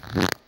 Mm-hmm.